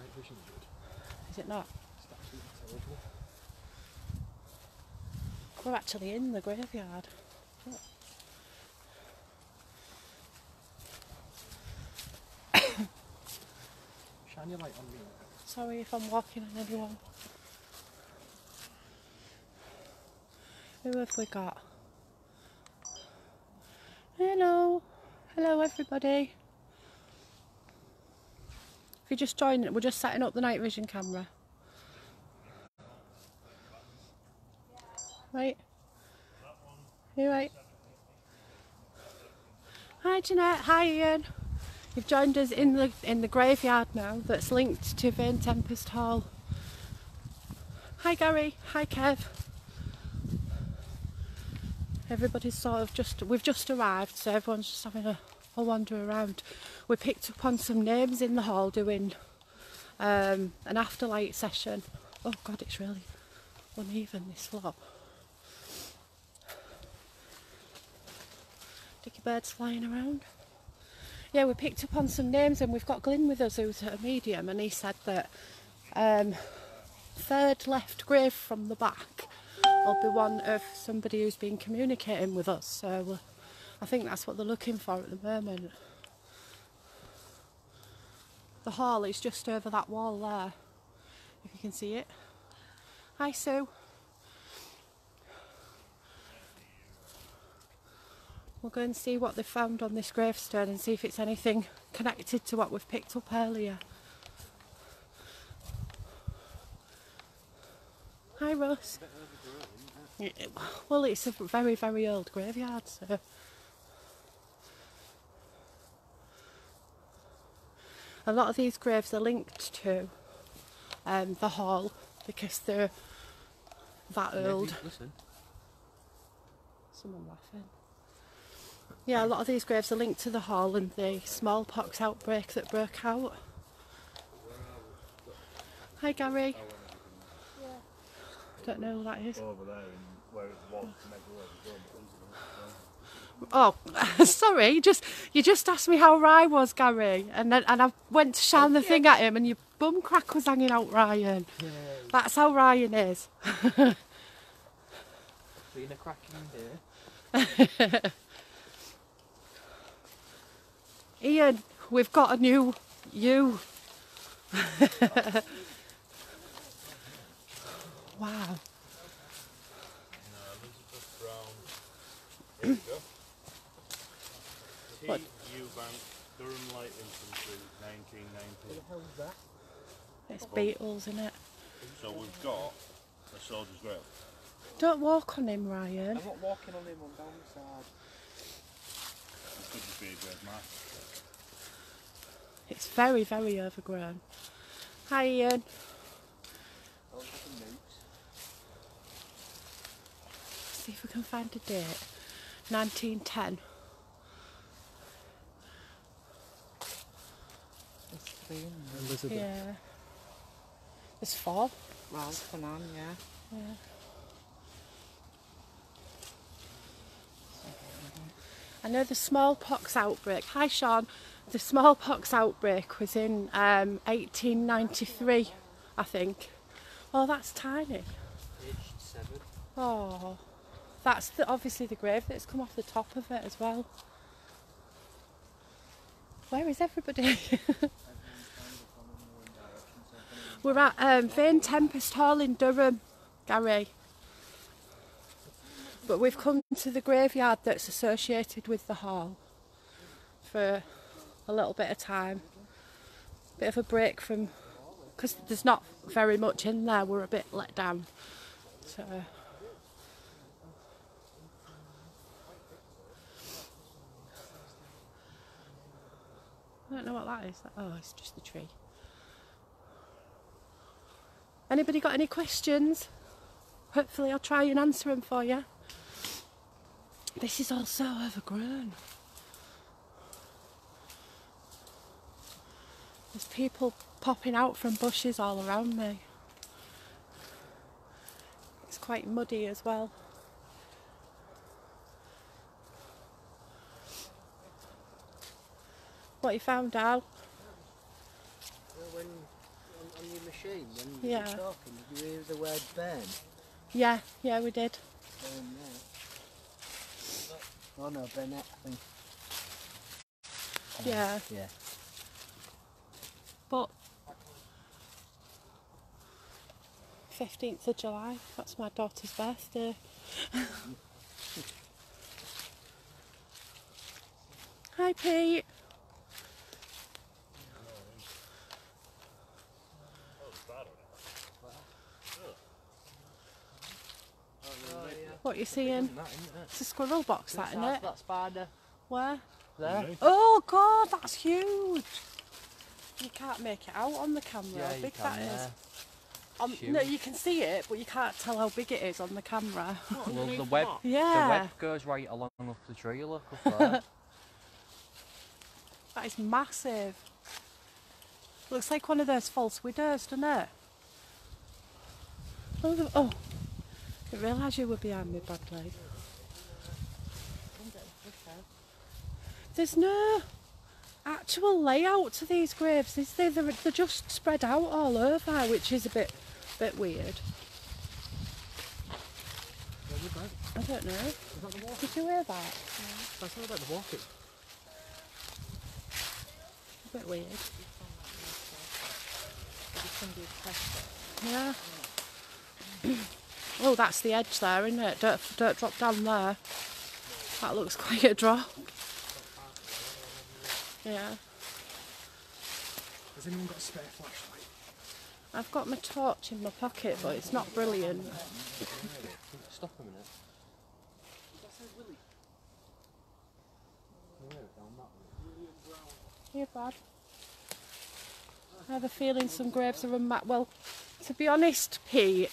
night vision good. Is it not? It's absolutely terrible. We're actually in the graveyard. Shine your light on me. Sorry if I'm walking on anyone. Who have we got? Hello. Hello everybody. If you just joined, we're just setting up the night vision camera. Right. You right? Hi Jeanette, hi Ian. You've joined us in the in the graveyard now that's linked to Vane Tempest Hall. Hi Gary, hi Kev. Everybody's sort of just we've just arrived, so everyone's just having a, a wander around. We picked up on some names in the hall doing um, an afterlight session. Oh god, it's really uneven this floor. Dicky birds flying around. Yeah, we picked up on some names and we've got Glyn with us who's a medium and he said that um, third left grave from the back will be one of somebody who's been communicating with us. So I think that's what they're looking for at the moment. The hall is just over that wall there, if you can see it. Hi Sue. We'll go and see what they found on this gravestone and see if it's anything connected to what we've picked up earlier. Hi Russ. Well, it's a very, very old graveyard, so. A lot of these graves are linked to um, the hall because they're that old. Listen. Someone laughing. Yeah, a lot of these graves are linked to the hall and the smallpox outbreak that broke out. Hi Gary. Yeah. Don't know who that is. over there in where it was Oh, sorry. Just you just asked me how Rye was, Gary, and then and I went to shine the thing at him, and your bum crack was hanging out, Ryan. That's how Ryan is. Being a cracking day. Ian, we've got a new you. wow. Here we go. T. What? Eubank, Durham Light Infantry, 1990. hell's that? It's Beatles, in it? So we've got a soldier's grave. Don't walk on him, Ryan. I'm not walking on him, I'm down the side. It could just be a grave mark. It's very, very overgrown. Hi, Ian. I'll have some notes. See if we can find a date. 1910. There's three in there. Elizabeth. Yeah. There's four. Ralph and Anne, yeah. Yeah. I know the smallpox outbreak. Hi, Sean. The smallpox outbreak was in um, 1893, I think. Oh, that's tiny. Aged seven. Oh, that's the, obviously the grave that's come off the top of it as well. Where is everybody? We're at um, Vane Tempest Hall in Durham, Gary. But we've come to the graveyard that's associated with the hall for a little bit of time. Bit of a break from, because there's not very much in there, we're a bit let down. So. I don't know what that is. Oh, it's just the tree. Anybody got any questions? Hopefully, I'll try and answer them for you. This is all so overgrown. There's people popping out from bushes all around me. It's quite muddy as well. What you found out? Well, when on your machine when you Yeah. were talking, did you hear the word burn? Yeah, yeah, we did. Burn there. Oh no, Burnett, I think. Yeah, Yeah. but 15th of July, that's my daughter's birthday. Hi, Pete. Oh, yeah. What you seeing? That, isn't it? It's a squirrel box, that, isn't it? That spider Where? there. Oh God, that's huge. You can't make it out on the camera Yeah, how you big can, that is. yeah. Um, no, you can see it, but you can't tell how big it is on the camera. Well, the web, the Yeah, web goes right along up the tree. Look up there. that is massive. Looks like one of those false widows, doesn't it? Oh, the-. I didn't realise you were behind me, Bradley. There's no actual layout to these graves, is there? They're, they're just spread out all over, which is a bit, bit weird. I don't know. Did you hear that? That's all about the walking. A bit weird. Somebody's pressed it. Yeah. Oh, that's the edge there, isn't it? Don't, don't drop down there. That looks quite a drop. Yeah. Has anyone got a spare flashlight? I've got my torch in my pocket, but it's not brilliant. Stop a minute. Here, Brad. I have a feeling some graves are unmatched. Well, to be honest, Pete,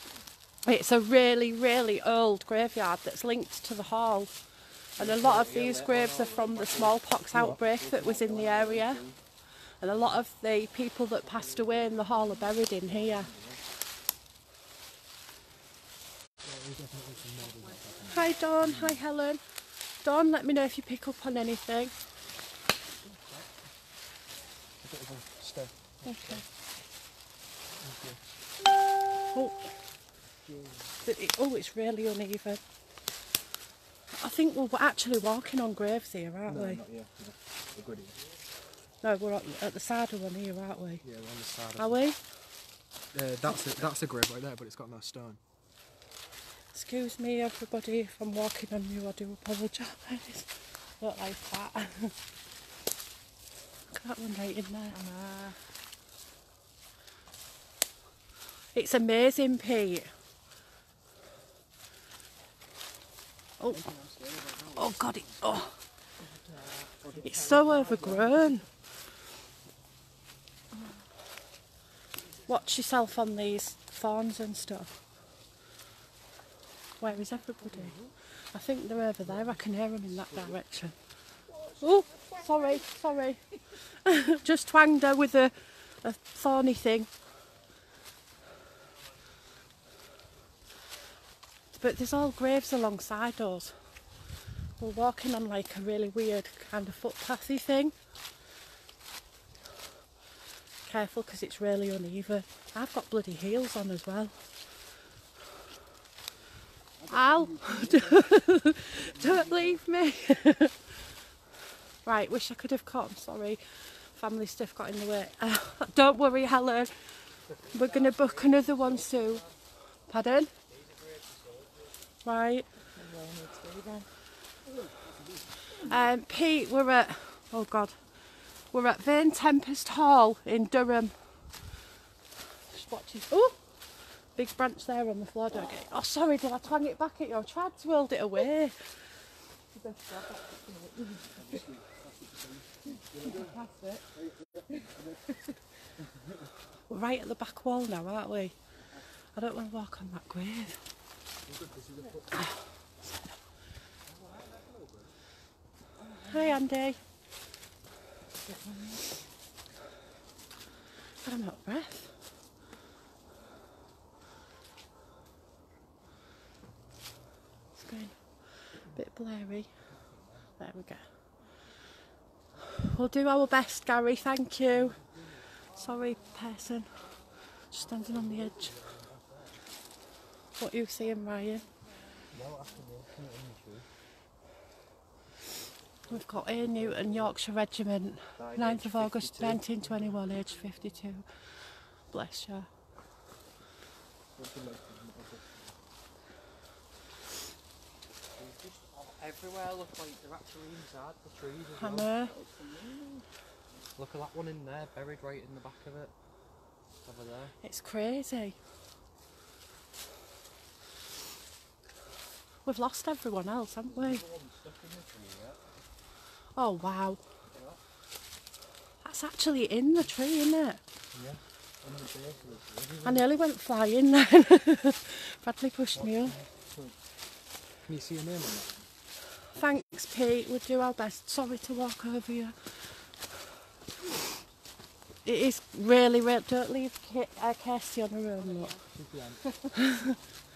it's a really, really old graveyard that's linked to the hall. And a lot of these graves are from the smallpox outbreak that was in the area. And a lot of the people that passed away in the hall are buried in here. Hi Dawn, hi Helen. Dawn, let me know if you pick up on anything. Okay. Oh. But it- oh, it's really uneven. I think we're actually walking on graves here, aren't we? Not yet. No. We're good here. No, we're at, at the side of one here, aren't we? Yeah, we're on the side of Are we? Uh, that's a, that's a grave right there, but it's got no stone. Excuse me, everybody, if I'm walking on you, I do apologise. Don't like that. Look at that one right in there. And, uh, It's amazing, Pete. Oh, oh God! It, oh, it's so overgrown. Watch yourself on these thorns and stuff. Where is everybody? I think they're over there. I can hear them in that direction. Oh, sorry, sorry. Just twanged her with a, a thorny thing. But there's all graves alongside us. We're walking on like a really weird kind of footpathy thing. Careful because it's really uneven. I've got bloody heels on as well. Al, don't leave me. right, wish I could have come. Sorry, family stuff got in the way. Uh, don't worry, Helen. We're gonna book another one soon. Pardon? Right. Um, Pete, we're at oh god, we're at Vane Tempest Hall in Durham. Just watching. Oh, big branch there on the floor. Don't get. Oh, sorry, did I twang it back at you? I tried to hold it away. We're right at the back wall now, aren't we? I don't want to walk on that grave. Hi, Andy. I'm out of breath. It's going a bit blurry. There we go. We'll do our best, Gary. Thank you. Sorry, person. Just standing on the edge. What are you seeing, Ryan? We've got A. Newton, Yorkshire Regiment, 9th of August 1921, age 52. Bless you. Everywhere look like they're actually inside the trees as well. know. Look at that one in there, buried right in the back of it. Over there. It's crazy. We've lost everyone else, haven't we? Oh wow. That's actually in the tree, isn't it? I nearly went flying then. Bradley pushed me up. Can you see a name on that? Thanks, Pete. We'll do our best. Sorry to walk over you. It is really, really. Don't leave uh, Kirsty on her own, look.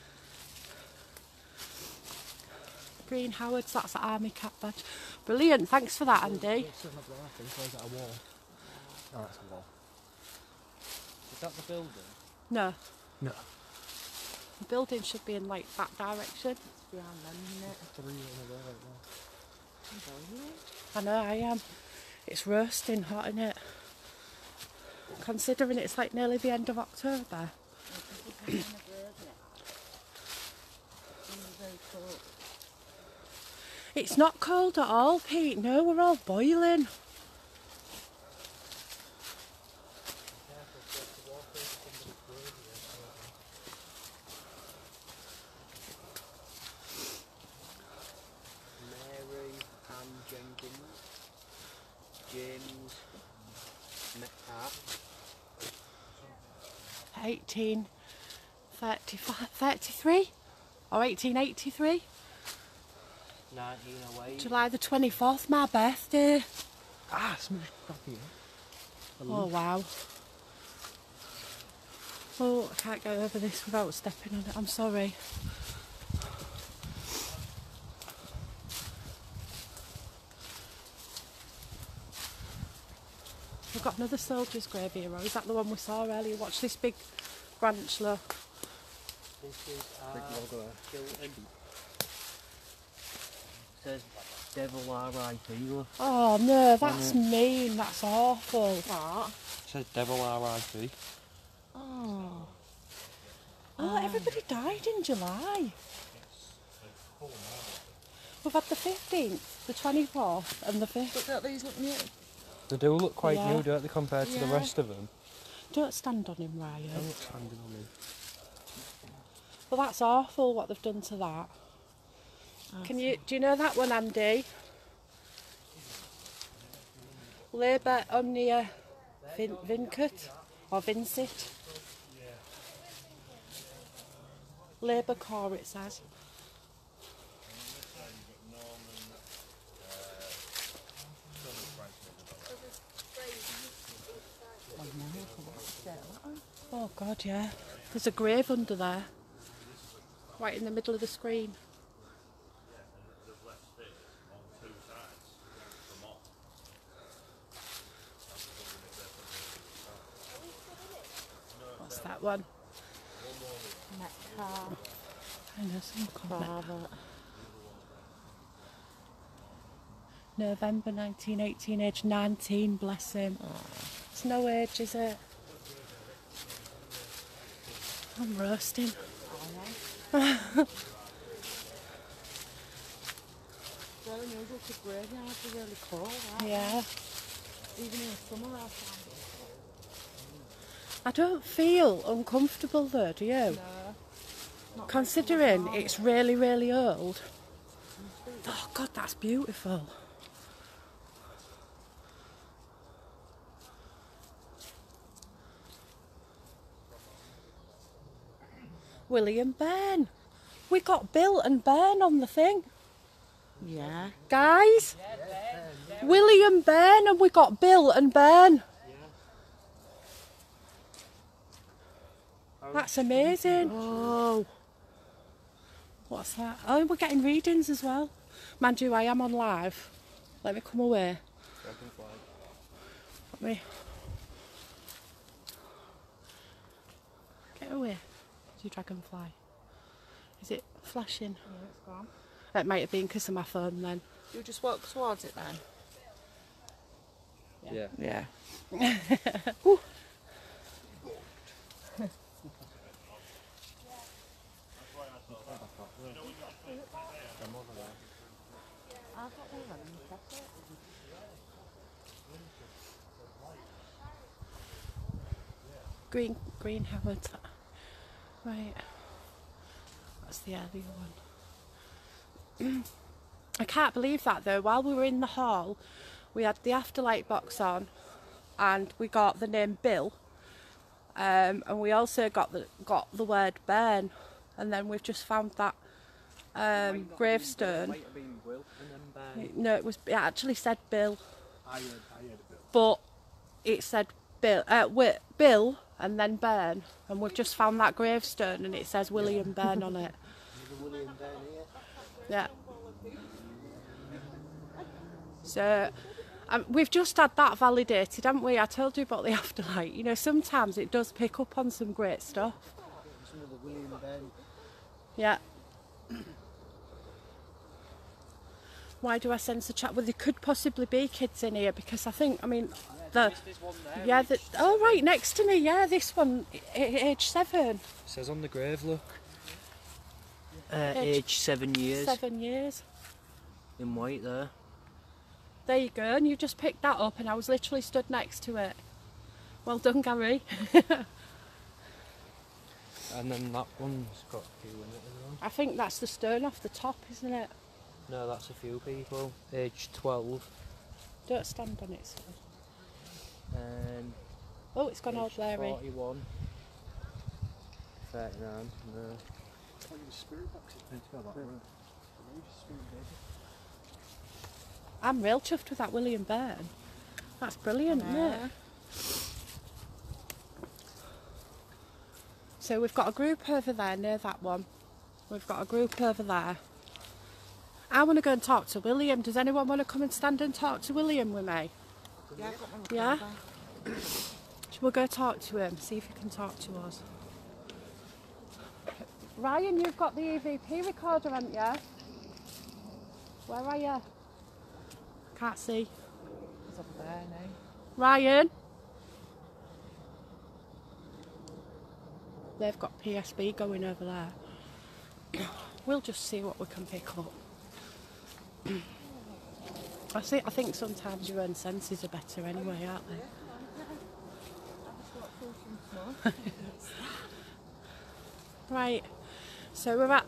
Green Howards, that's the army cap badge. Brilliant, thanks for that, Andy. It's sitting up there, I think. Or is that? Oh, that's a wall. Is that the building? No, No. the building should be in like that direction. Behind them, isn't it? Three in a row right there. I know I am. It's roasting hot, is it? Considering it's like nearly the end of October. It's not cold at all, Pete. No, we're all boiling. Mary Ann Jenkins. James Metcalf. 1835, 33 or 1883, 1908. July the 24th, my birthday. Ah, something's crappy. Oh wow. Oh, I can't go over this without stepping on it. I'm sorry. We've got another soldier's grave here, or is that the one we saw earlier? Watch this big branch, look. This is Big uh, logo there. Chilton. Says Devil R.I.P. look. Oh no, that's mm. mean. That's awful. What? says Devil R.I.P. Oh. Oh, ah. everybody died in July. We've had the 15th, the 24th, and the 5th. But don't these look new? They do look quite Yeah. new, don't they, compared to the rest of them? Don't stand on him, They Don't stand on him. Well, that's awful what they've done to that. Can you do you know that one, Andy? Labour Omnia Vin, Vincut or Vincit? Labour Corps it says. Oh God, yeah. There's a grave under there, right in the middle of the screen. What's that one? Metcalf. I know some comment. Bravo. November 1918, age 19, bless him. It's no age, is it? I'm roasting. Very unusual to graveyards are really right? Yeah. Even in the summer I find it. I don't feel uncomfortable though, do you? No. Considering it's really, really old. Oh God, that's beautiful. William Burn. We got Bill and Burn on the thing. Yeah. Guys, William Burn and we got Bill and Burn. That's amazing. Oh. What's that? Oh, we're getting readings as well. Mind you, I am on live. Let me come away. Let me. Get away? Is your dragonfly? Is it flashing? Yeah, it's gone. It might have been because of my phone then. You just walk towards it then. Yeah. Yeah. Green Green Howard. Right. That's the earlier one. I can't believe that though. While we were in the hall, we had the afterlight box on, and we got the name Bill, um, and we also got the got the word burn, and then we've just found that um, gravestone. Might have been Will and then Ben. No, it was it actually said Bill, I heard, I heard a but it said Bill, uh, wi- Bill, and then Burn, and we've just found that gravestone, and it says William Burn on it. William. Yeah. So, um, we've just had that validated, haven't we? I told you about the afterlight. You know, sometimes it does pick up on some great stuff. There's another William down. Yeah. Why do I sense a chat? Well, there could possibly be kids in here because I think, I mean, the yeah, the oh right next to me, yeah, this one, age seven, says on the grave, look. Uh, Age- age seven years seven years. in white there. There you go, and you just picked that up, and I was literally stood next to it. Well done, Gary. And then that one's got a few in it as well. I think that's the stone off the top, isn't it? No, that's a few people. Age 12. Don't stand on it. son. And um, Oh, it's gone all age blurry. 41. 39. No. Oh, you spirit box. It's got that one. I'm real chuffed with that William Burn. That's brilliant, isn't it? So we've got a group over there near that one. We've got a group over there. I want to go and talk to William. Does anyone want to come and stand and talk to William with me? Yeah. Yeah? We'll go talk to him, see if he can talk to us. Ryan, you've got the EVP recorder, haven't you? Where are you? Can't see. It's up there now. Ryan? They've got PSB going over there. We'll just see what we can pick up. I think I think sometimes your own senses are better anyway, aren't they? Right. So we're at,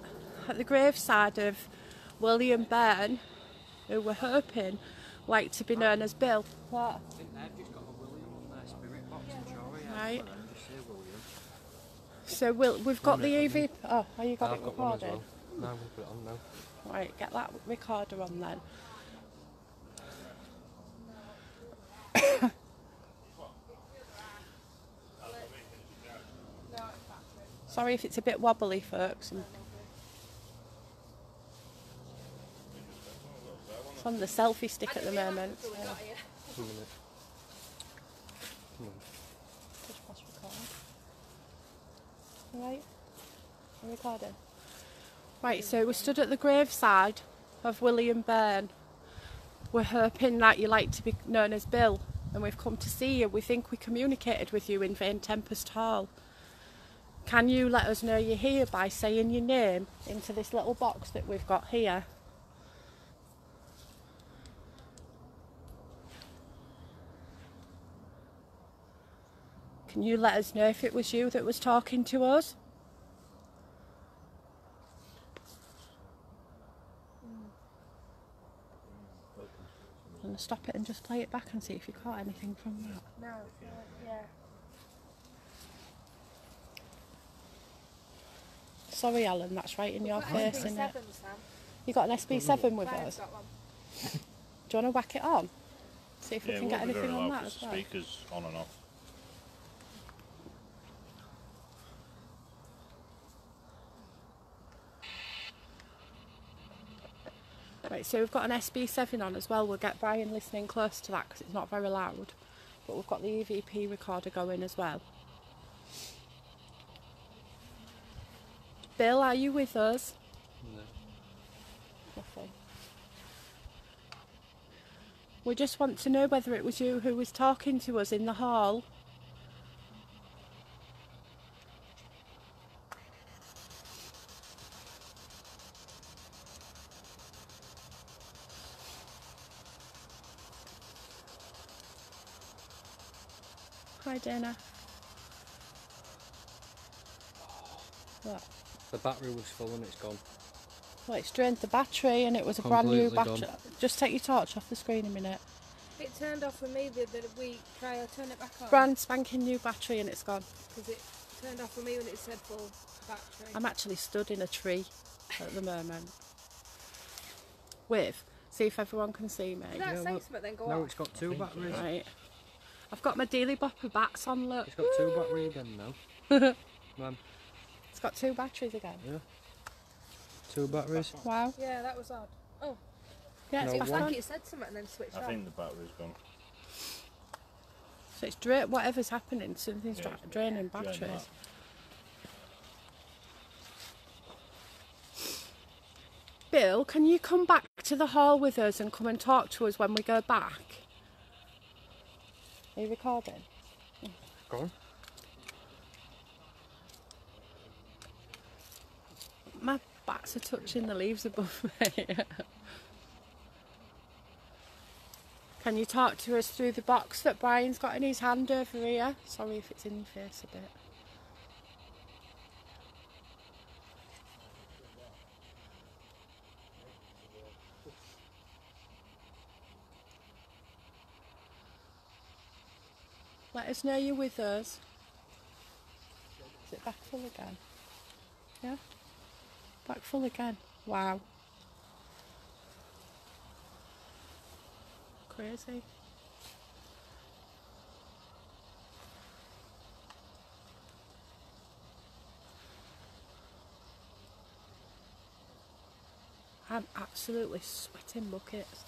at the graveside of William Burn, who we're hoping like to be known as Bill. What? I think they've just got a William on their spirit box and Jory. Right. Just say William. So we'll, we've got the EV. Oh, have you got I've it got one as recorded? well. No, we'll put it on now. Right, get that recorder on then. Sorry if it's a bit wobbly, folks. It's on the selfie stick at the moment. so. Right, I'm recording. Right, so we stood at the graveside of William Burn. We're hoping that you like to be known as Bill, and we've come to see you. We think we communicated with you in Vane Tempest Hall. Can you let us know you're here by saying your name into this little box that we've got here? Can you let us know if it was you that was talking to us? And stop it and just play it back and see if you caught anything from that. No, yeah. Sorry, Alan, that's right in your face, isn't it? You got an SB7 with us? got one. Do you want to whack it on? See if we can we'll get anything on loud that 'cause as the well. speakers on and off. Right, so we've got an SB7 on as well. We'll get Brian listening close to that because it's not very loud. But we've got the EVP recorder going as well. Bill, are you with us? No. Nothing. We just want to know whether it was you who was talking to us in the hall. Hi, Dana. What? The battery was full and it's gone. Well, it's drained the battery and it was a brand new battery. gone. Just take your torch off the screen a minute. It turned off for me the other week. Try to turn it back on. Brand spanking new battery and it's gone. Because it turned off for me when it said full battery. I'm actually stood in a tree at the moment. With, see if everyone can see me. Did that Yeah, say something then go No, off? it's got two batteries. Right. I've got my Daily Bopper bats on, look. It's got two batteries again now. Man, It's got two batteries again. Yeah. two batteries. Wow. Yeah, that was odd. Oh, Yeah, it's No, back it's one. on. like it said something and then switched I off. think the battery's gone. So it's dra- whatever's happening, something's Yeah, dra- draining drained batteries. that. Bill, can you come back to the hall with us and come and talk to us when we go back? Are you recording? Go on. My bats are touching the leaves above me. Can you talk to us through the box that Brian's got in his hand over here? Sorry if it's in your face a bit. Let us know you're with us. Is it back full again? Yeah? Back full again. Wow. Crazy. I'm absolutely sweating buckets.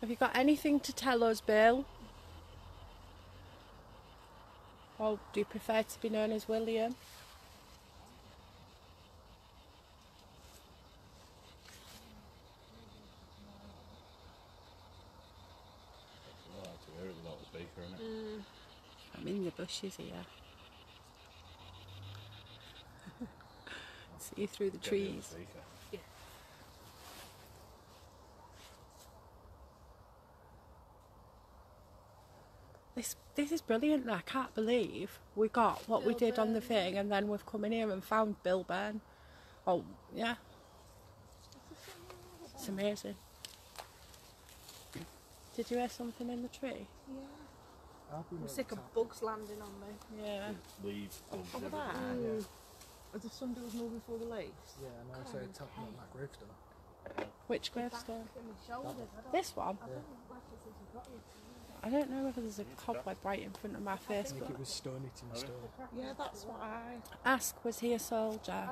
Have you got anything to tell us, Bill? Or do you prefer to be known as William? Well, that's to hear it without the speaker, innit? I'm in the bushes here. See you through the Get the trees. This this is brilliant. I can't believe we got what we Bill did on the thing, and then we've come in here and found Bill Burn. Oh yeah, it's amazing. Did you hear something in the tree? I've I'm sick of bugs landing on me. Yeah. Leaves. bugs, Over everything. there. Yeah, hmm. As if sun was moving through the leaves. yeah, and I also tapping on that gravestone. Which gravestone? in my shoulders. I don't, This one. I don't like it since we got here. I don't know whether there's a cobweb right in front of my face. I think but it was stone hitting stone. Yeah, that's what I. ask was he a soldier?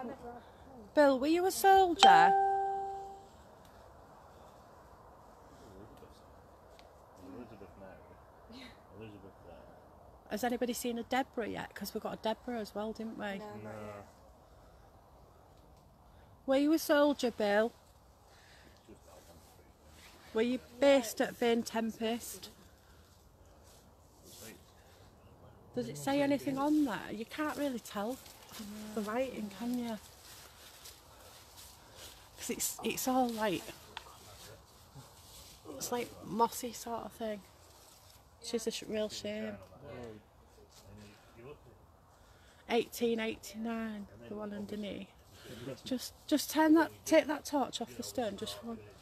Bill, were you a soldier? Elizabeth Mary. Elizabeth there. Has anybody seen a Deborah yet? Because we got a Deborah as well, didn't we? No, not. Were you a soldier, Bill? Were you based at Vane Tempest? Does it say anything on there? You can't really tell the writing, can you? Because it's it's all like it's like mossy sort of thing. She's a real shame. 1889, the one underneath. Just just turn that, take that torch off the stone, just for just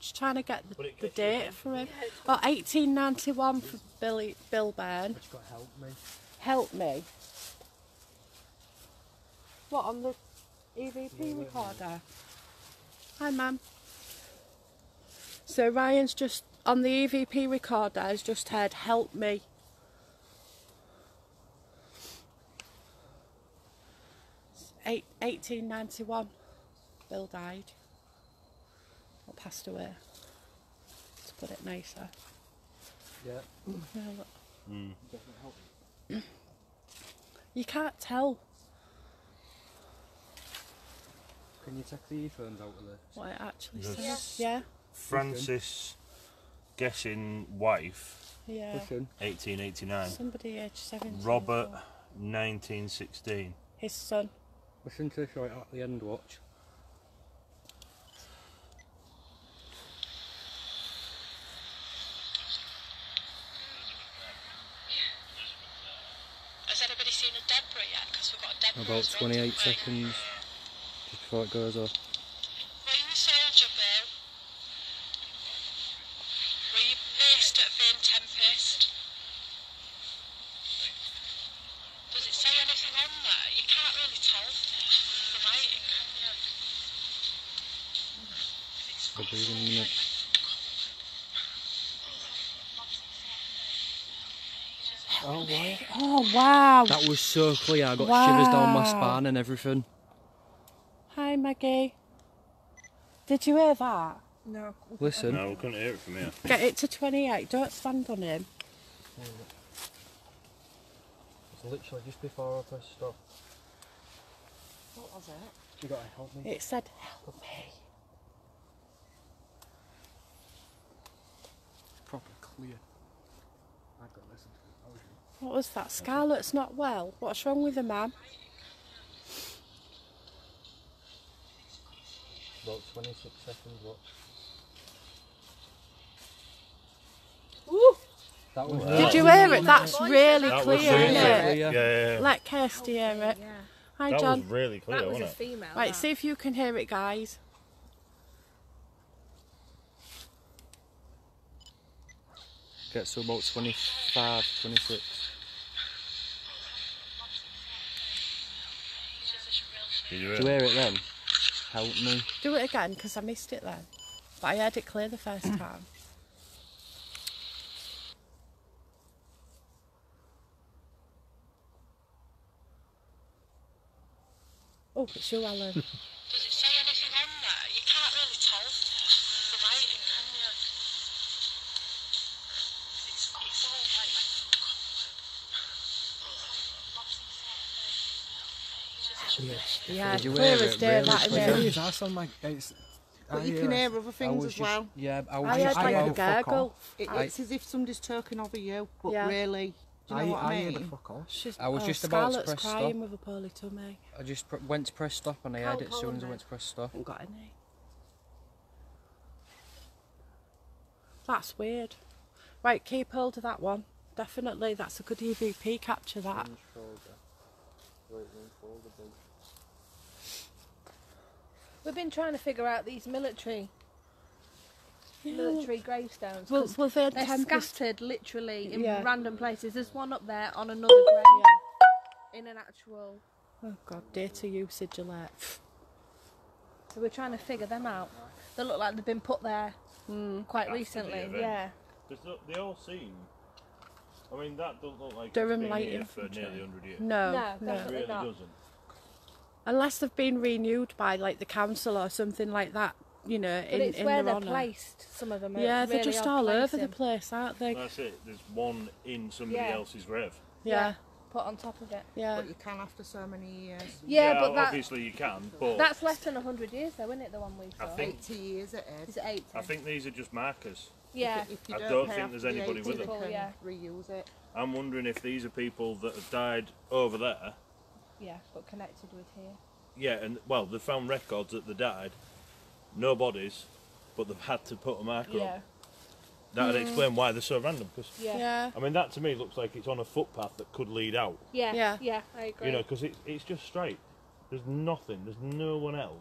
trying to get the, the date for him. Oh, 1891 for Billy Bill Burn. Help me. Help me. What on the EVP recorder? Hi, ma'am. So Ryan's just on the EVP recorder has just heard "Help me." Eight, 1891. Bill died. Or passed away. It's got it nicer. Yeah. Yeah, look. Mm. You can't tell Can you take the earphones out of this? what it actually Yes. says. Yeah, Francis guessing wife, yeah. Listen. 1889. Somebody aged 17. Robert, 1916. His son. Listen to this right at the end, watch. Has anybody seen a Deborah yet? Because we've got a Deborah. About 28 seconds just before it goes off. Were you a soldier, Bill? Were you based at Vane Tempest? Does it say anything on there? You can't really tell the writing, can you? I'll be in a minute. Oh, wow. Oh, wow. That was so clear. I got shivers down my spine and everything. Hi, Maggie. Did you hear that? No. Listen. No, we couldn't hear it from here. Get it to 28. Don't stand on him. It's literally just before I press stop. What was it? You gotta help me. It said, help me. Proper clear. I got listen to it. That was you. What was that? Scarlett's not well. What's wrong with her, ma'am? About 26 seconds, watch. That was Did you hear it? That's really That clear, was isn't it? Yeah, yeah, yeah. Let Kirsty hear it. Yeah. Hi, That John. was really clear, That was a wasn't it? female. Right, that. see if you can hear it, guys. Gets to about 25, 26. Did you Do hear you it? hear it then? Help me. Do it again, because I missed it then. But I heard it clear the first time. Oh, it's you, Alan. Does it say anything on there? You can't really tell the writing, can you? It's, it's all like... Yeah, you clear hear as it? day, Really that, clear? isn't it? Jeez, that's on my. It's, But I you can uh, hear other things was as just- well. Yeah, I was I just heard like I- a gurgle. off. It, I- it's as if somebody's talking over you, but Yeah. really, do you know what I, hear the mean? fuck off. She's, I was oh, just about to Scarlett's press crying stop. with a poorly tummy. I just pr- went to press stop and I heard it as soon as I went to press stop. Haven't got any. That's weird. Right, keep hold of that one. Definitely, that's a good EVP capture. That. We've been trying to figure out these military military gravestones. Well, well, they're they're scattered literally in Yeah. random places. There's one up there on another grave in an actual. Oh God, data usage alert. So we're trying to figure them out. They look like they've been put there quite After the recently. event. Yeah. Because they all seem. I mean, that doesn't look like Durham it's been Light here Infantry. for nearly 100 years. No, No, no. It definitely really not. doesn't. Unless they've been renewed by like the council or something like that. You know, But in it's in where they're honour. placed. Some of them. Are Yeah, they're really just odd all over the place, aren't they? That's it. There's one in somebody Yeah. else's grave. Yeah, Put on top of it. yeah. But you can after so many years. Yeah, but that, obviously you can, but that's less than hundred years, though, isn't it? The one we I saw. think 80 years it is. Is it eight? I think these are just markers. Yeah. If you I don't, I don't think there's anybody 80, with them. Yeah. reuse it. I'm wondering if these are people that have died over there. Yeah, but connected with here. Yeah, and well, they found records that they died, no bodies, but they've had to put a marker Yeah. on. That'd mm. explain why they're so random. Because Yeah. Yeah. Yeah. I mean, that to me looks like it's on a footpath that could lead out. Yeah. Yeah. I agree. You know, because it's it's just straight. There's nothing. There's no one else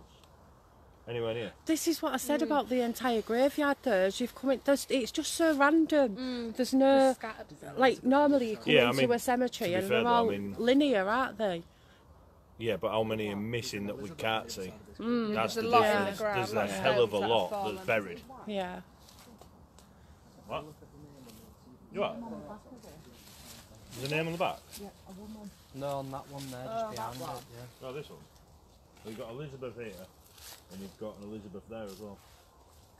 anywhere near. This is what I said mm. about the entire graveyard. There, as you've come in, there's, it's just so random. Mm. There's no scattered. like normally you come Yeah, I into mean, a cemetery to be and fair they're though, I all mean- linear, aren't they? Yeah, but how many are missing that we can't see? Mm, that's the lot in the difference. ground, There's a hell of a stones that have lot fallen. that's buried. Yeah. What? You are? There's a name on the back? Yeah, a woman. No, on that one there, just oh, behind it. Yeah. No, this one. We've got Elizabeth here, and you've got an Elizabeth there as well.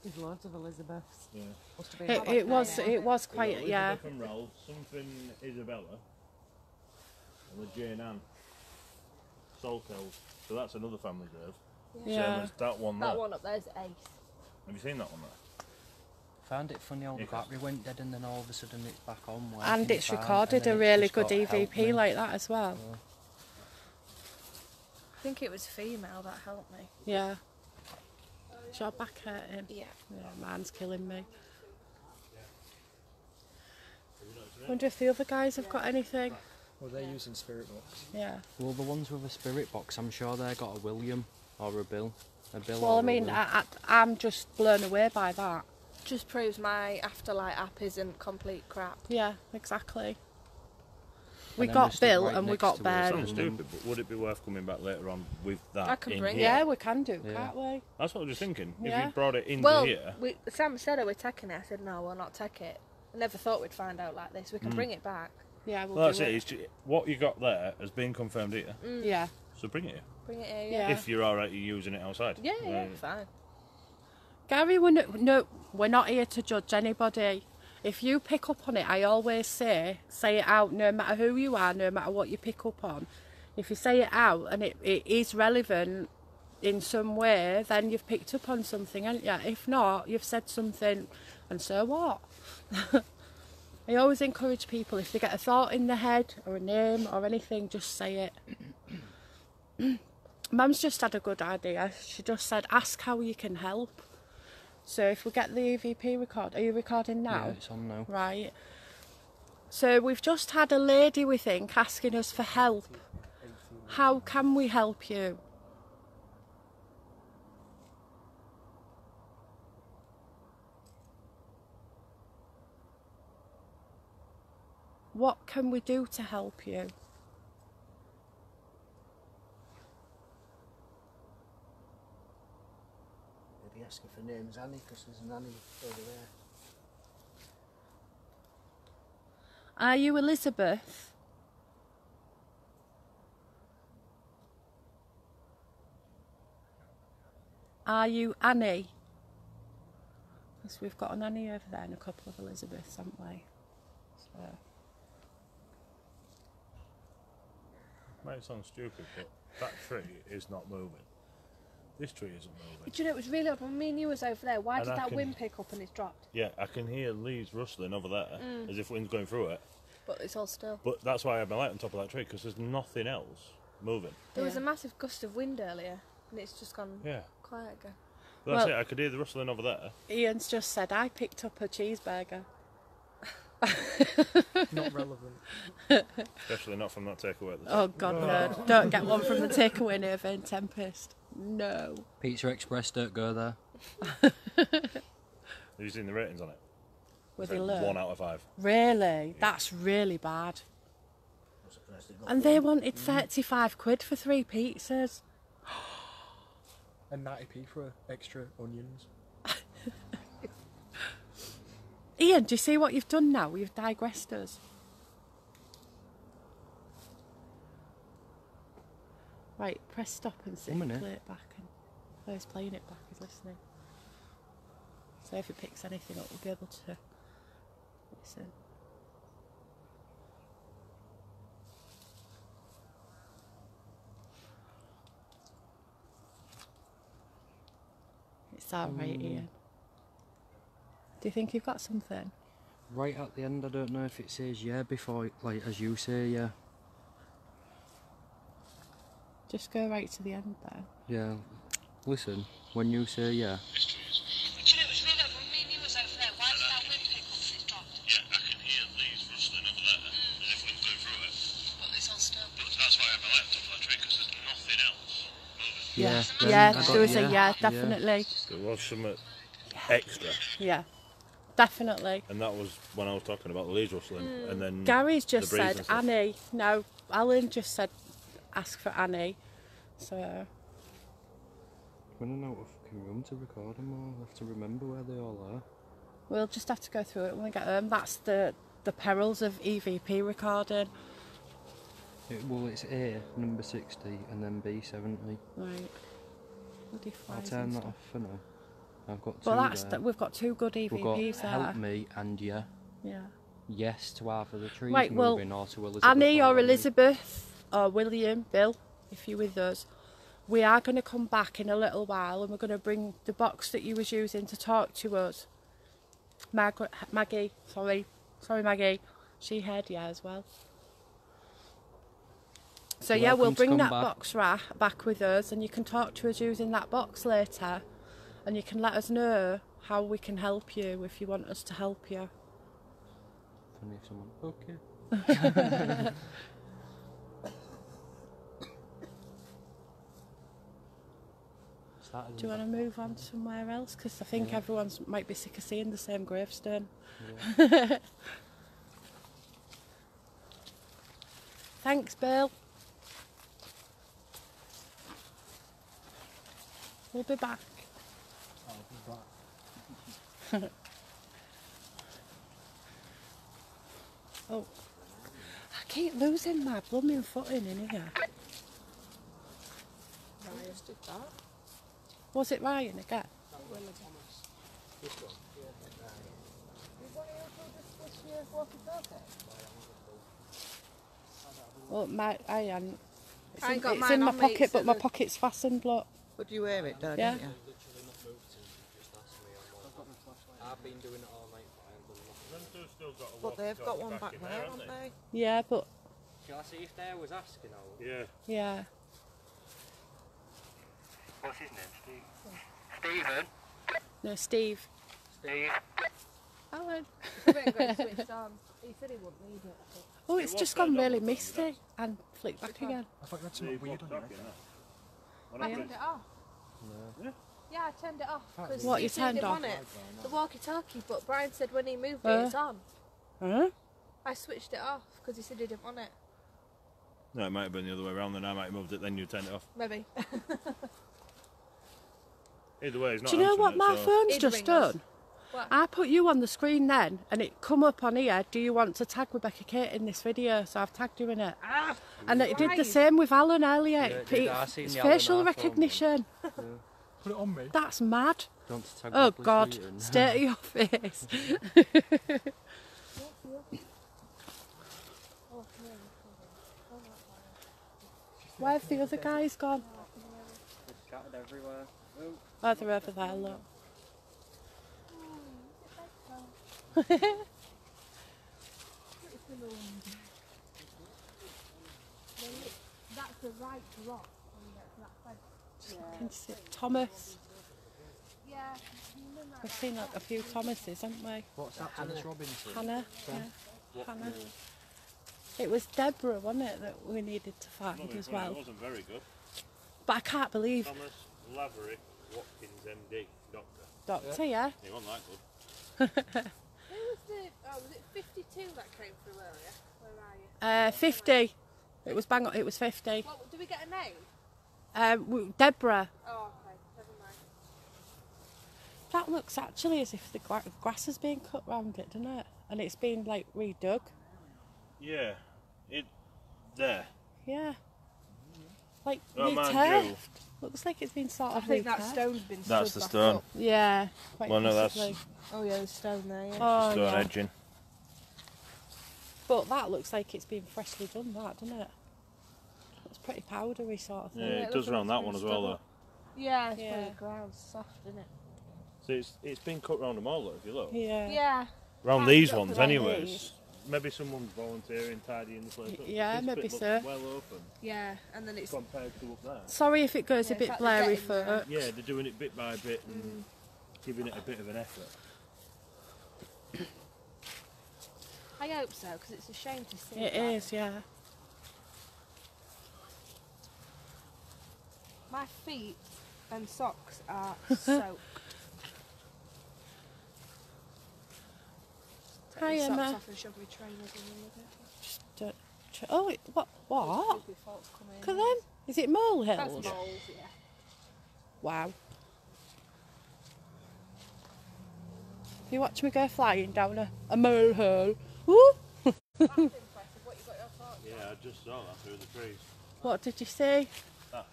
There's loads of Elizabeths. Yeah. Must have been It, it was it was We've got quite yeah. Elizabeth and Ralph, something Isabella, and the Jane Anne. Saltels. So that's another family grave. Yeah. Same as that one there. That one up there's Ace. Have you seen that one there? Found it funny how the Yeah. battery went dead and then all of a sudden it's back on. working And it's fine, recorded and then a really just good got, "Help EVP me." like that as well. I think it was female that helped me. Yeah. Is your back hurting? Yeah. Yeah, mine's killing me. Wonder if the other guys have got anything. Well, they're using spirit box. Yeah. Well, the ones with a spirit box, I'm sure they got a William or a Bill. A Bill Well, or I a mean, Will. I, I, I'm just blown away by that. Just proves my Afterlight app isn't complete crap. Yeah, exactly. We then got just stick Bill right and we next got to it. Ben. Sounds stupid, but would it be worth coming back later on with that I can in bring it. here? Yeah, we can do, Yeah. can't we? That's what I was just thinking. Yeah. If you brought it into Well, here, we, Sam said, "Are we taking it?" I said, "No, we'll not take it." I never thought we'd find out like this. We can mm. bring it back. Yeah, we'll well, that's do it. It's what you got there has been confirmed here, Yeah. so bring it here. Bring it here. Yeah. Yeah. If you're alright using it outside. Yeah, yeah, Mm. fine. Gary, we're no, no, we're not here to judge anybody. If you pick up on it, I always say, say it out, no matter who you are, no matter what you pick up on. If you say it out and it, it is relevant in some way, then you've picked up on something, haven't you? If not, you've said something, and so what? I always encourage people, if they get a thought in their head or a name or anything, just say it. Mum's just had a good idea. She just said, ask how you can help. So if we get the EVP record, are you recording now? Yeah, it's on now. Right. So we've just had a lady, we think, asking us for help. How can we help you? What can we do to help you? Maybe asking for names Annie, because there's an Annie over there. Are you Elizabeth? Are you Annie? Because we've got an Annie over there and a couple of Elizabeths, haven't we? So, Might sound stupid, but that tree is not moving. This tree isn't moving. Do you know it was really odd when me and you was over there? Why And did I that can- wind pick up and it's dropped? Yeah, I can hear leaves rustling over there, Mm. as if wind's going through it. But it's all still. But that's why I have my light on top of that tree, because there's nothing else moving. There was Yeah. a massive gust of wind earlier, and it's just gone Yeah. quiet again. But that's Well- it, I could hear the rustling over there. Ian's just said I picked up a cheeseburger. Not relevant. Especially not from that takeaway at Oh God, no! Don't get one from the takeaway near Vane Tempest. No. Pizza Express, don't go there. Have you seen the ratings on it? Were It's they low? One out of five. Really? That's really bad. I'm surprised they got And they wanted 35 quid for three pizzas. And 90p for extra onions. Ian, do you see what you've done now? You've digressed us. Right, press stop and see One if play it back. And, he's playing it back, he's listening. So if it picks anything up, we'll be able to listen. It's alright, Mm. Ian. Do you think you've got something? Right at the end, I don't know if it says yeah before, like as you say yeah. Just go right to the end there. Yeah. Listen, when you say yeah, Yeah, I can hear leaves rustling over there, as if wind's going through it. But that's why I have my light on top of that tree, because there's nothing else yeah, then yeah, I there was a yeah, yeah, definitely. There was some extra, Yeah, definitely. and that was when I was talking about the leaves rustling, mm. and then Gary's just breeze said. Annie. No, Alan just said ask for Annie. So uh, running out of fucking room to record them all. I have to remember where they all are. we'll just have to go through it when we get home. That's the the perils of EVP recording. It, well, it's A number sixty and then B seventy. Right. Bloody I'll turn and that stuff. off for now. I've got two But that's there. that we've got two good We've got EVPs there. help me and yeah. Yeah. Yes to either the trees Right, well, moving or to Elizabeth. Annie or. Elizabeth or William, Bill, if you're with us, we are going to come back in a little while and we're going to bring the box that you was using to talk to us. Margaret, Maggie, sorry, sorry Maggie, she had yeah as well. So yeah, we'll bring that back. box ra- back with us, and you can talk to us using that box later, and you can let us know how we can help you if you want us to help you. Funny if someone. Okay. Started Do you want to move on somewhere else? Because I think Yeah. everyone's might be sick of seeing the same gravestone. Yeah. Thanks, Bill. We'll be back. I'll be back. Oh, I keep losing my blooming footing in here. Ryan's did that. Was it Ryan again? Well, my I am. It's, I in, got it's mine in my pocket, but my pocket's fastened. Look. But you wear it, don't Yeah. you? literally not moved since you just asked me on WhatsApp. I've been doing it all night, but I haven't done nothing. Them still got a But they've got walkie-talkie one back in there, there, haven't they? Yeah, but Shall I see if there was asking out? Yeah. yeah. What's his name, Steve? Stephen. No, Steve. Steve. Alan. I bet got it switched on. He said he wouldn't need it. but- Oh, it's was just gone really misty and flicked back again. I thought you had something weird on your head. When I I turned it off. Yeah. Yeah, I turned it off. 'cause What, he you said turned it off? On it, the walkie-talkie, but Brian said when he moved it, Uh. it's on. Huh? I switched it off because he said he didn't want it. No, it might have been the other way around. Then I might have moved it. Then you turned it off. Maybe. Either way, it's not. Do you know what my so- phone's He'd just ring done? What? I put you on the screen then, and it come up on here. Do you want to tag Rebecca Kate in this video? So I've tagged you in it. Ah, And it did the same with Alan earlier. Yeah, It- it it- I it's Alan facial iPhone recognition. Put it on me. That's mad. Don't tag Oh God, Sweeten. stare at your face. Where's the other guys gone? Scattered everywhere. Oh, they're over there, look. that's the right rock when you get to that fence. Can you see Thomas? Yeah. We've seen like a few Thomases, haven't we? What's that? Dennis Robinson. Hannah, yeah. Hannah. It was Deborah, wasn't it, that we needed to find as well. It wasn't very good. But I can't believe Thomas Lavery, Watkins, MD, doctor. Doctor, yeah. He wasn't that good. Who was the? Oh, was it 52 that came through earlier? Where are you? Uh, 50. It was bang on, it was 50. What, do we get a name? Um, Deborah. Oh, okay. Never mind. That looks actually as if the grass has been cut round it, doesn't it? And it's been like redug. Yeah. It. There. Yeah. Like Oh, man, returfed. Looks like it's been sort of. I think that returfed. stone's been That's stood the back stone. up. Yeah. Quite Well, no, that's- Oh yeah, there's stone there. Yeah. Oh, Stone yeah. edging. But that looks like it's been freshly done, that, doesn't it? It's pretty powdery sort of Yeah, thing. it it does looks like around that one as well, though. Yeah, it's Yeah. probably the soft, isn't it? So it's it's been cut round them all, though, if you look. Yeah. Yeah. Round Tidied these ones, around anyways. these. Maybe someone's volunteering tidying the place up. Yeah, This maybe bit looks so. Well open Yeah, and then it's compared to up there. Sorry if it goes Yeah, a bit blurry for getting. Yeah, they're doing it bit by bit and mm. giving it a bit of an effort. I hope so because it's a shame to see. It that. is, yeah. My feet and socks are soaked. Take Hi, my socks Emma. off and shove my trainers in with. Just don't. Oh, it, what? What? Come in. Look at them. Is it molehills? That's moles, yeah. Wow. You watch me go flying down a, a molehill. Woo! That's impressive. What you got your socks? Yeah, I just saw that through the trees. What did you see? That.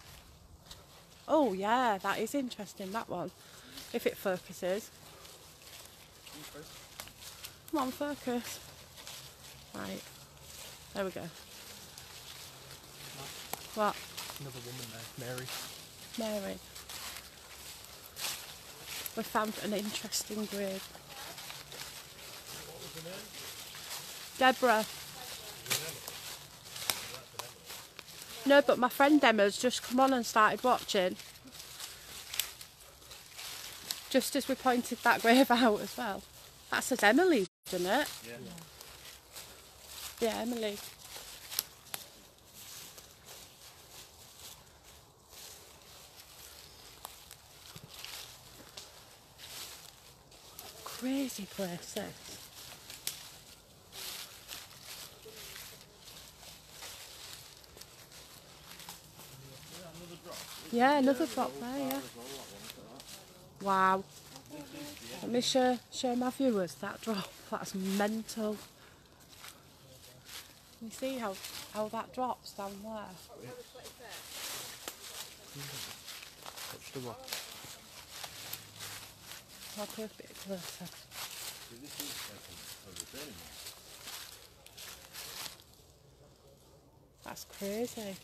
Oh yeah, that is interesting. That one. If it focuses. Come on, focus. Right. There we go. What? Another woman there, Mary. Mary. We found an interesting grave. What was the name? Deborah. No, but my friend Emma's just come on and started watching. Just as we pointed that grave out as well. That says Emily, doesn't it? Yeah. Yeah, Emily. Crazy place this. Yeah, another drop there, yeah. Wow. Let me show, show my viewers that drop. That's mental. You see how, how that drops down there? Touch the rock. I'll put a bit closer. That's crazy.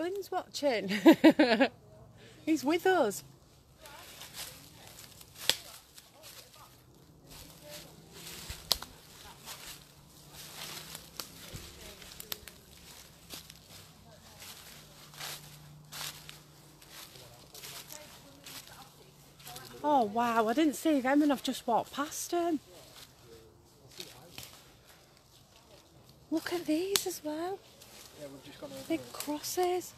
Glenn's watching. He's with us. Oh wow, I didn't see them and I've just walked past them. Look at these as well. Yeah, we've just gone over. Big crosses.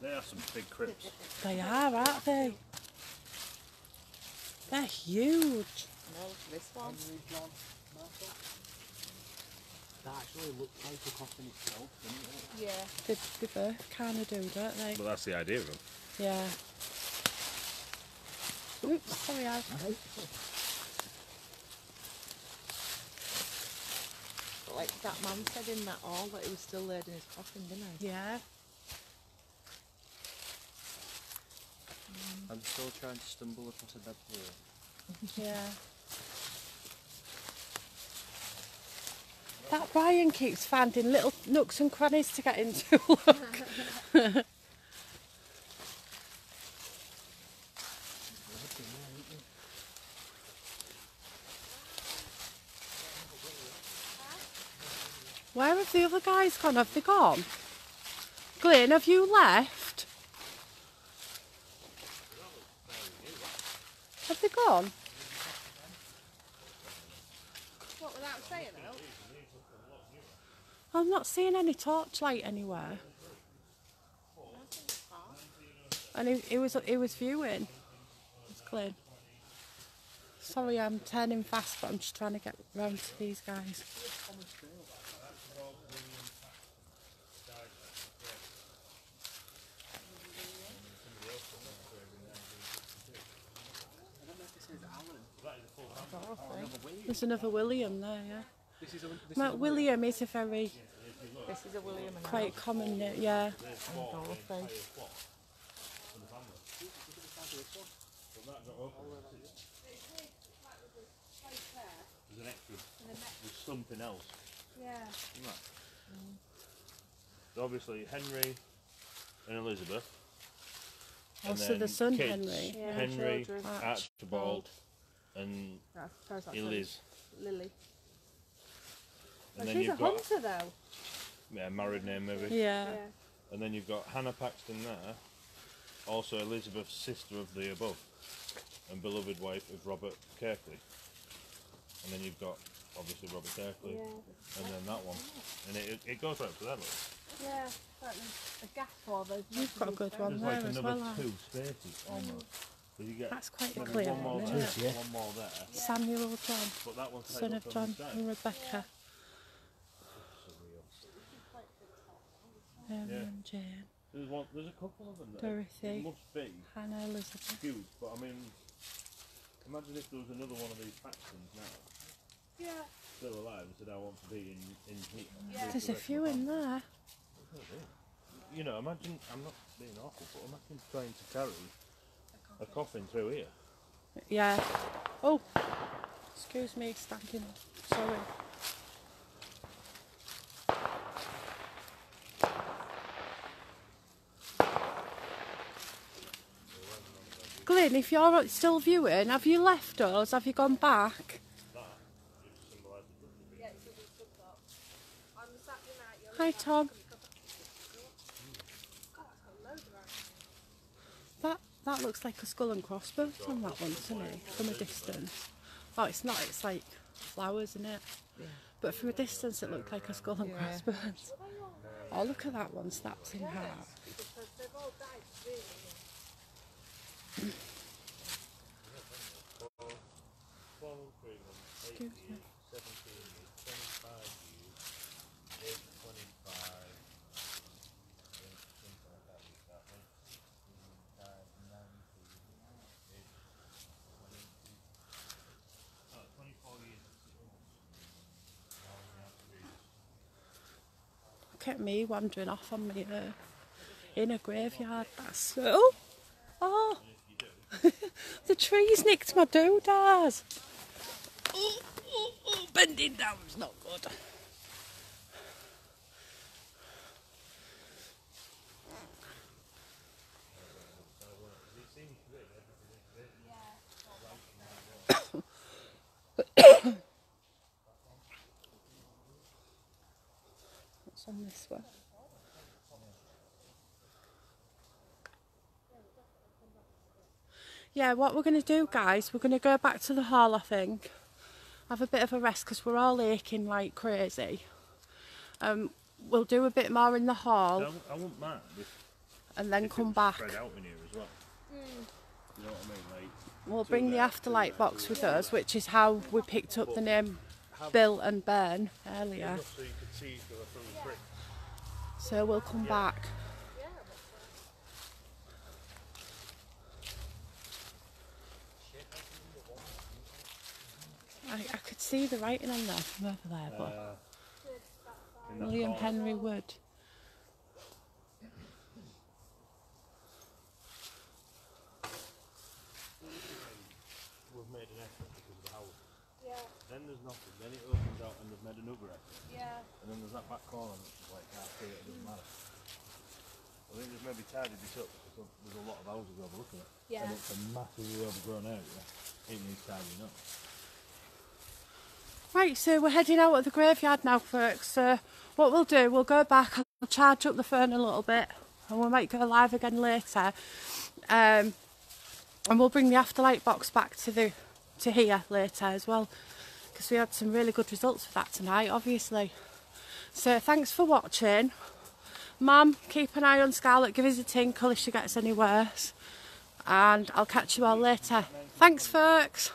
They are some big crypts. They are, aren't they? They're huge. No, this one. Henry John Marshall. That actually looks like a coffin itself, doesn't it? Yeah. They, they both kind of do, don't they? But that's the idea of them. Yeah. Oops, sorry, I. But like that man said in that all that he was still laid in his coffin, didn't he? Yeah. Mm. I'm still trying to stumble across a dead blue. Yeah. That Brian keeps finding little nooks and crannies to get into. Look. Where have the other guys gone? Have they gone? Glenn, have you left? Have they gone? What without saying out? I'm not seeing any torchlight anywhere. And he, he was he was viewing. It's clear. Sorry, I'm turning fast, but I'm just trying to get round to these guys. I don't know if this is Alan. There's another William there, yeah. This is a, this Mount is a William is a very This is a William and quite common name, yeah. Al- and Dorothy. There's an extra. There's something else. Yeah. So obviously Henry and Elizabeth. Oh, so the son kids, Henry. Yeah. Henry, Children. Archibald, and ah, That's, that's that's Lily. And Well, then she's a you've got hunter though. yeah, married name maybe. Yeah. Yeah. And then you've got Hannah Paxton there, also Elizabeth's sister of the above, and beloved wife of Robert Kirkley. And then you've got obviously Robert Kirkley, Yeah. and then that one, and it, it, it goes right up to that. Look. Yeah. Like the, the gap for those. You've got a good one there like as another two spaces almost. So you get That's quite a maybe clear one more one, there, isn't it? one more there, Samuel John, but that one's son of John and Rebecca. Um, Yeah. and Jane, There's one. There's a couple of them there. Dorothy. It must be Hannah Elizabeth. huge, but I mean, imagine if there was another one of these factions now Yeah. still alive and said, "I want to be in in here." Yeah. There's a few in there. you know, imagine, I'm not being awful, but imagine trying to carry a coffin through here. Yeah. Oh, excuse me, standing. Sorry. Glyn, if you're still viewing, have you left us? Have you gone back? Hi, Tom. That that looks like a skull and crossbones on that one, doesn't it? From a distance. Oh, it's not. It's like flowers, isn't it? Yeah. But from a distance, it looked like a skull and Yeah. crossbones. Oh, look at that one snapped in half. Excuse me. Look at me wandering off on me uh, in a graveyard. That's so. Oh, the trees nicked my doodahs. Oh, oh, oh, bending down's not good. on this one? Yeah, what we're going to do, guys, we're going to go back to the hall, I think. Have a bit of a rest because we're all aching like crazy. Um, we'll do a bit more in the hall I, I wouldn't mind if and then if come back. spread out in here as well. You know what I mean? Like, We'll bring the afterlight box with us, which is how we picked up the name Bill and Ben earlier. so you could see each other through the brick. So we'll come back. I, I could see the writing on there from over there, but Uh, William corner. Henry Wood. We've made an effort because of the house. Yeah. Then there's nothing. Then it opens out and they've made another effort. Yeah. And then there's that back corner which is like half here, it doesn't matter. I think there's maybe tidied this up because there's a lot of houses overlooking it. Yeah. And it's a massively overgrown area. It needs tidying up. Right, so we're heading out of the graveyard now, folks. So what we'll do, we'll go back, I'll charge up the phone a little bit, and we might go live again later. Um, and we'll bring the afterlight box back to the to here later as well, because we had some really good results for that tonight, obviously. So thanks for watching. Mum, keep an eye on Scarlett, give us a tinkle if she gets any worse. And I'll catch you all later. Thanks, folks.